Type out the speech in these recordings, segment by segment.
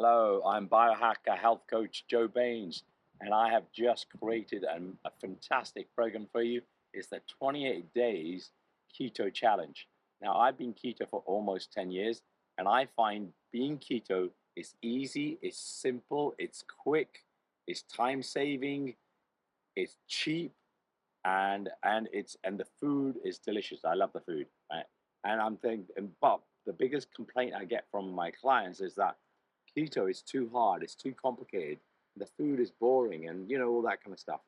Hello, I'm biohacker health coach Joe Bains, and I have just created a, a fantastic program for you. It's the 28 days keto challenge. Now, I've been keto for almost 10 years, and I find being keto is easy, it's simple, it's quick, it's time saving, it's cheap, and and it's and the food is delicious. I love the food, right? and I'm thinking, but the biggest complaint I get from my clients is that keto is too hard, it's too complicated, the food is boring, and you know all that kind of stuff.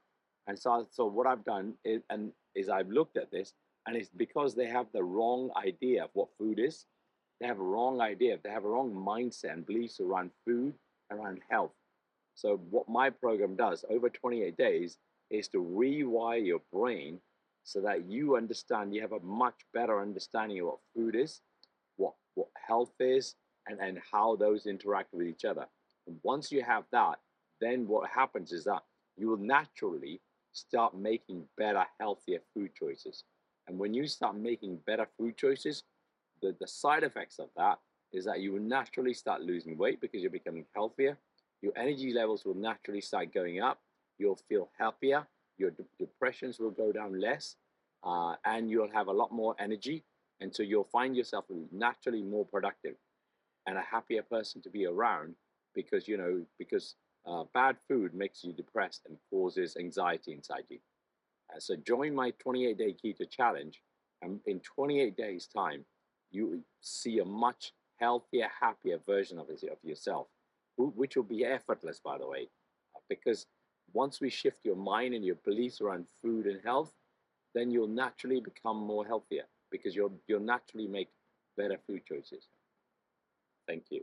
And so, so what I've done is, and is I've looked at this, and it's because they have the wrong idea of what food is. They have a wrong idea. They have a wrong mindset and beliefs around food, around health. So what my program does over 28 days is to rewire your brain so that you understand, you have a much better understanding of what food is, what, what health is, and, and how those interact with each other. And once you have that, then what happens is that you will naturally start making better, healthier food choices. And when you start making better food choices, the, the side effects of that is that you will naturally start losing weight because you're becoming healthier. Your energy levels will naturally start going up. You'll feel happier. Your de- depressions will go down less. Uh, and you'll have a lot more energy. And so you'll find yourself naturally more productive and a happier person to be around because, you know, because uh, bad food makes you depressed and causes anxiety inside you. Uh, so join my 28 day keto challenge. And in 28 days' time, you will see a much healthier, happier version of, of yourself, which will be effortless, by the way, because once we shift your mind and your beliefs around food and health, then you'll naturally become more healthier because you'll, you'll naturally make better food choices. Thank you.